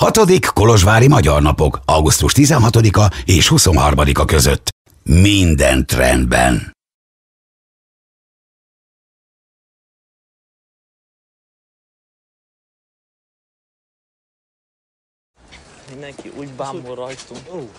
Hatodik Kolozsvári Magyar Napok, augusztus 16-a és 23-a között. Minden trendben. Mindenki úgy bámul rajtunk.